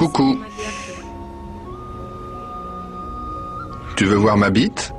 Coucou. Tu veux voir ma bite?